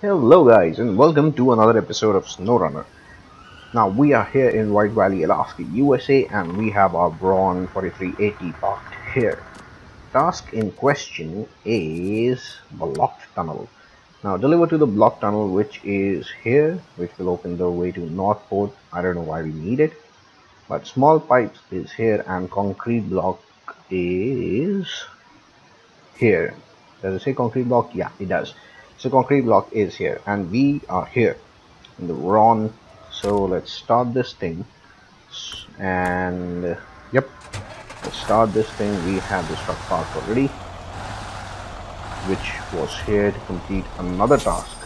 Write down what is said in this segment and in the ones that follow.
Hello guys and welcome to another episode of SnowRunner. Now we are here in White Valley, Alaska, USA and we have our Voron 4380 parked here. Task in question is blocked tunnel. Now deliver to the block tunnel which is here, which will open the way to Northport. I don't know why we need it. But small pipes is here and concrete block is here. Does it say concrete block? Yeah, it does so concrete block is here and we are here in the Voron so let's start this thing. And yep let's start this thing. We have this truck parked already which was here to complete another task.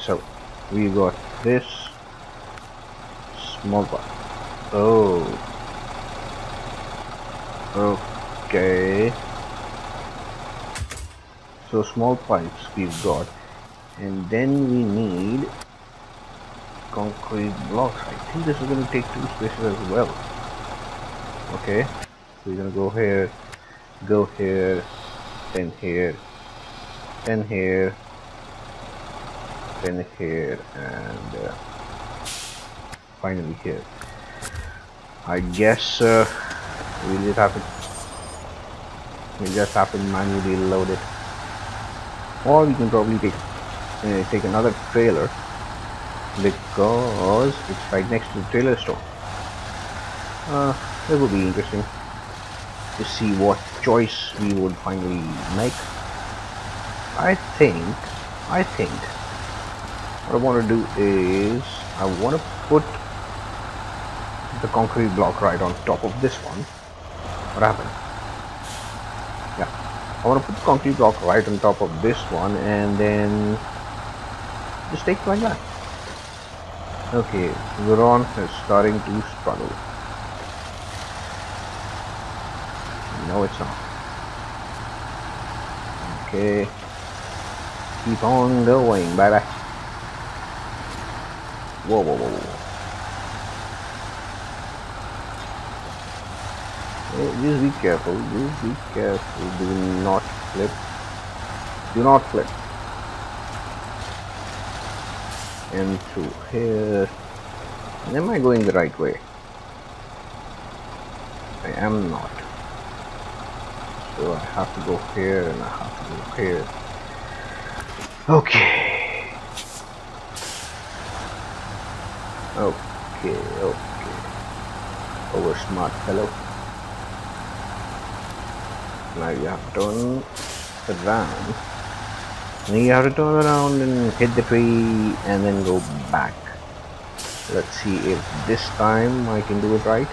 So we got this small part. Oh. Okay so small pipes we've got. And then we need concrete blocks. I think this is going to take two spaces as well. Okay so we're going to go here go here then here then here then here and uh, finally here. I guess uh, we just have to we just have to manually load it or we can probably take uh, take another trailer. Because it's right next to the trailer store. Uh, it would be interesting. To see what choice we would finally make. I think I think what I want to do is I want to put the concrete block right on top of this one. What happened I want to put the concrete block right on top of this one and then just take it like that. Okay, Voron is starting to struggle. No, it's not. Okay, keep on going, baby. Whoa, whoa, whoa, whoa. Eh, just be careful just be careful. Do not flip. Do not flip. And through here. Am I going the right way? I am not. So I have to go here and I have to go here. Okay. Okay okay. Over smart fellow now you have to turn around now you have to turn around and hit the tree and then go back. Let's see if this time I can do it right.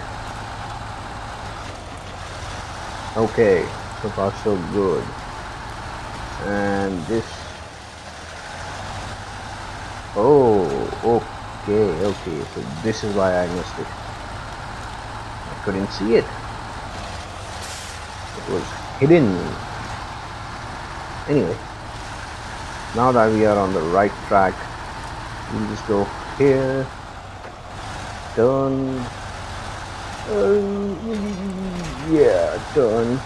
Okay so far so good. And this. Oh okay okay so this is why I missed it. I couldn't see it. It was hidden. Anyway now that we are on the right track we'll just go here. Turn. Uh, yeah turn.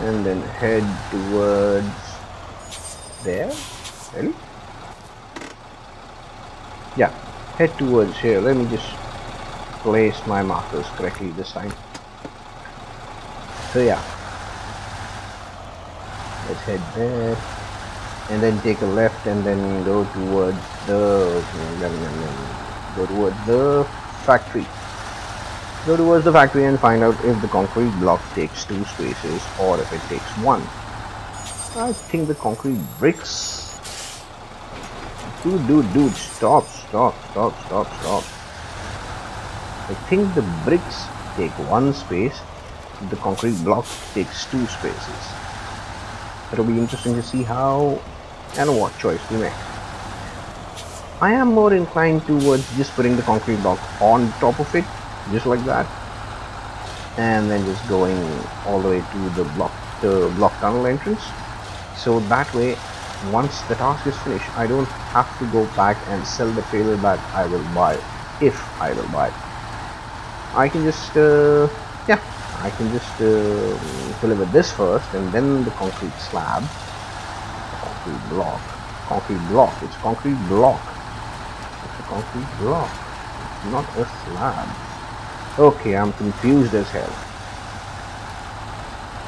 And then head towards there. Really? Yeah head towards here. Let me just place my markers correctly this time. So yeah let's head there and then take a left and then go towards the go towards the factory. Go towards the factory and find out if the concrete block takes two spaces or if it takes one. I think the concrete bricks. Dude dude dude stop stop stop stop stop. I think the bricks take one space the concrete block takes two spaces. It'll be interesting to see how and what choice we make. I am more inclined towards just putting the concrete block on top of it, just like that, and then just going all the way to the block, the block tunnel entrance. So that way, once the task is finished, I don't have to go back and sell the trailer that I will buy, if I will buy. I can just, uh, yeah, I can just uh, deliver this first and then the concrete slab, concrete block concrete block. It's concrete block. It's a concrete block. It's not a slab. Okay, I'm confused as hell.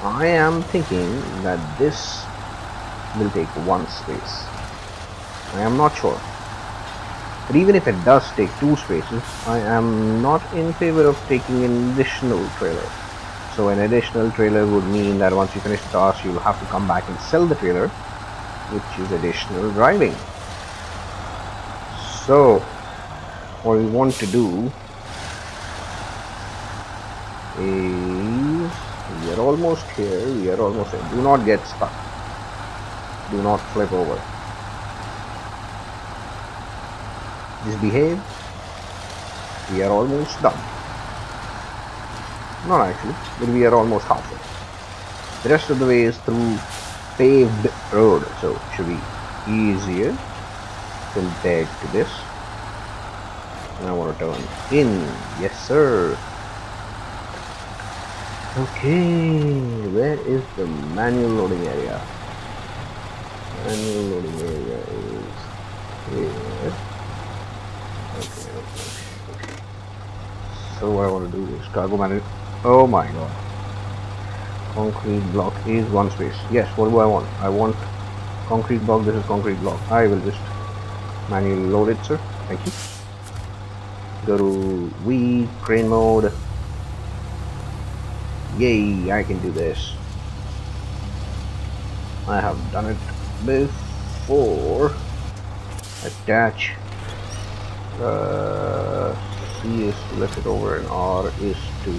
I am thinking that this will take one space. I am not sure. But even if it does take two spaces, I am not in favor of taking an additional trailer. So an additional trailer would mean that once you finish the task, you'll have to come back and sell the trailer, which is additional driving. So what we want to do is we are almost here, we are almost here. Do not get stuck. Do not flip over. Just behave. We are almost done. Not actually, but we are almost halfway. The rest of the way is through paved road, so it should be easier compared to this. And I want to turn in. Yes, sir. Okay, where is the manual loading area? Manual loading area is here. Okay, okay, okay. So what I want to do is cargo manual. Oh my god. Concrete block is one space. Yes, what do I want? I want concrete block. This is concrete block. I will just manually load it, sir. Thank you. Go to V, crane mode. Yay, I can do this. I have done it before. Attach. Uh, C is to lift it over and R is to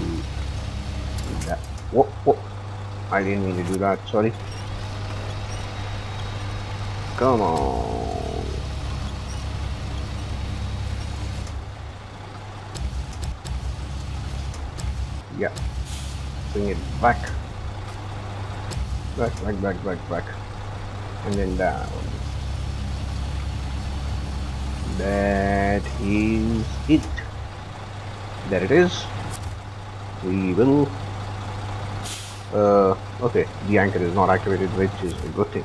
that. Whoa, whoa. I didn't mean to do that, sorry. Come on. Yeah bring it back back back back back back and then down that is it there it is we will uh, okay the anchor is not activated which is a good thing.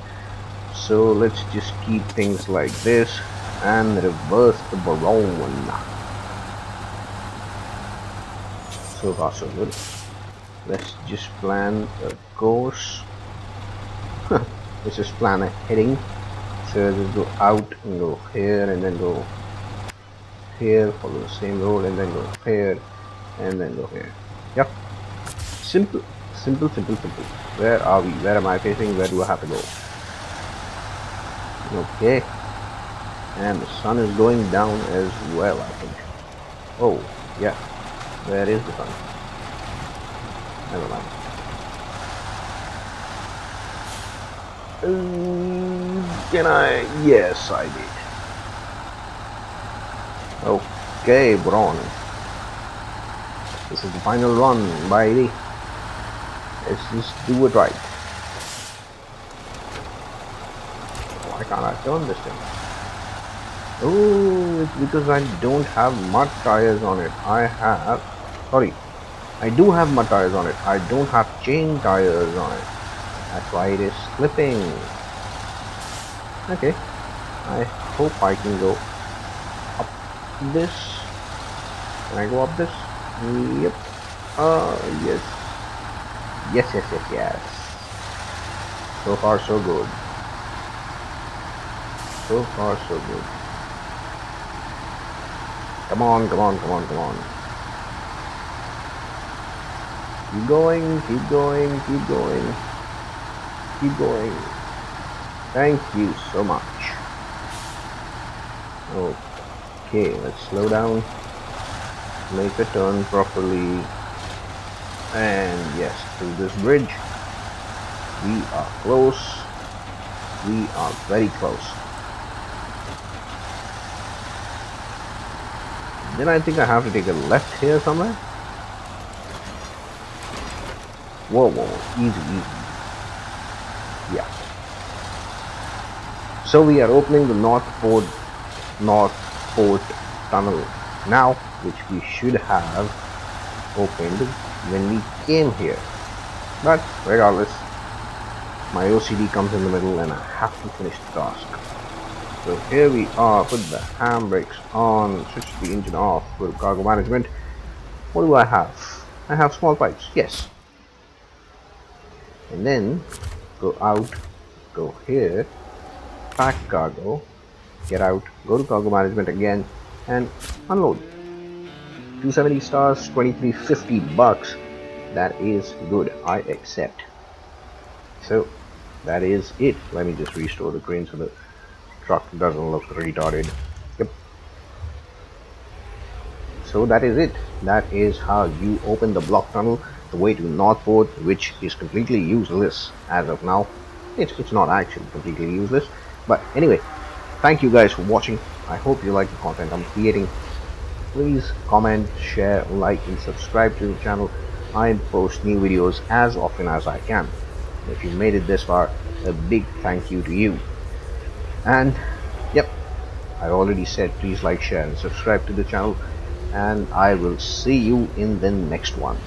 So let's just keep things like this and reverse the balloon so far so good. Let's just plan a course. Let's just plan a heading. So just go out and go here and then go here follow the same road and then go here and then go here. Yep. Simple simple simple simple where are we where am I facing where do I have to go okay and the sun is going down as well I think oh yeah where is the sun Never mind. Uh, can I? Yes, I did. Okay, Voron. This is the final run, baby. Let's just do it right. Why can't I turn this thing? Oh, it's because I don't have mud tires on it. I have, sorry, I do have mud tires on it. I don't have chain tires on it. That's why it is slipping. Okay. I hope I can go up this. Can I go up this? Yep. Uh, yes. Yes, yes, yes, yes. So far, so good. So far, so good. Come on, come on, come on, come on. Keep going, keep going, keep going. Keep going. Thank you so much. Okay, let's slow down. Make a turn properly. And yes, through this bridge. We are close. We are very close. Then I think I have to take a left here somewhere. Whoa, whoa, easy, easy. Yeah. So we are opening the North Port, North Port Tunnel now, which we should have opened when we came here. But regardless, my OCD comes in the middle and I have to finish the task. So here we are, put the handbrakes on, switch the engine off, put cargo management. What do I have? I have small pipes, yes. And then go out, go here, pack cargo, get out, go to cargo management again, and unload. 270 stars, 2350 bucks. That is good. I accept. So that is it. Let me just restore the crane so the truck doesn't look retarded. Yep. So that is it. That is how you open the block tunnel the way to Northport, which is completely useless as of now. It's, it's not actually completely useless. But anyway, thank you guys for watching. I hope you like the content I'm creating. Please comment, share, like and subscribe to the channel. I post new videos as often as I can. If you made it this far, a big thank you to you. And yep, I already said please like, share and subscribe to the channel. And I will see you in the next one.